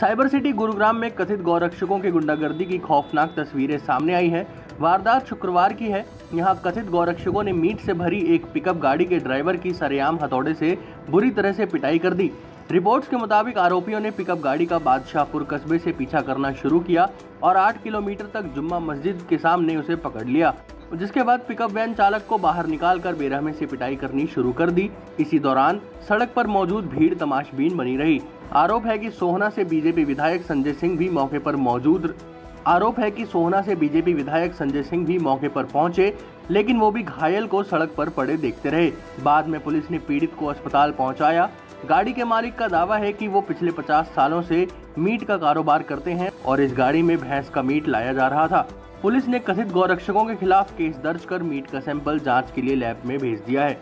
Cyber city Gurugram में कथित गौरक्षकों की गुंडागर्दी की खौफनाक तस्वीरें सामने आई हैं। वारदात शुक्रवार की है। यहाँ कथित गौरक्षकों ने मीट से भरी एक पिकअप गाड़ी के ड्राइवर की सरेआम हथौड़े से बुरी तरह से पिटाई कर दी। रिपोर्ट्स के मुताबिक आरोपियों ने पिकअप गाड़ी का बादशाहपुर कस्बे से पीछा करना शुरू किया और 8 किलोमीटर तक जुम्मा मस्जिद के सामने उसे पकड़ लिया। जिसके बाद पिकअप वैन चालक को बाहर निकाल कर बेरहमे से पिटाई करनी शुरू कर दी। इसी दौरान सड़क पर मौजूद भीड़ तमाशबीन बनी रही। आरोप है कि सोहना से बीजेपी विधायक संजय सिंह भी मौके पर मौजूद आरोप है कि सोहना से बीजेपी विधायक संजय सिंह भी मौके पर पहुँचे, लेकिन वो भी घायल को सड़क पर पड़े देखते रहे। बाद में पुलिस ने पीड़ित को अस्पताल पहुँचाया। गाड़ी के मालिक का दावा है कि वो पिछले 50 सालों से मीट का कारोबार करते हैं और इस गाड़ी में भैंस का मीट लाया जा रहा था। पुलिस ने कथित गौरक्षकों के खिलाफ केस दर्ज कर मीट का सैंपल जाँच के लिए लैब में भेज दिया है।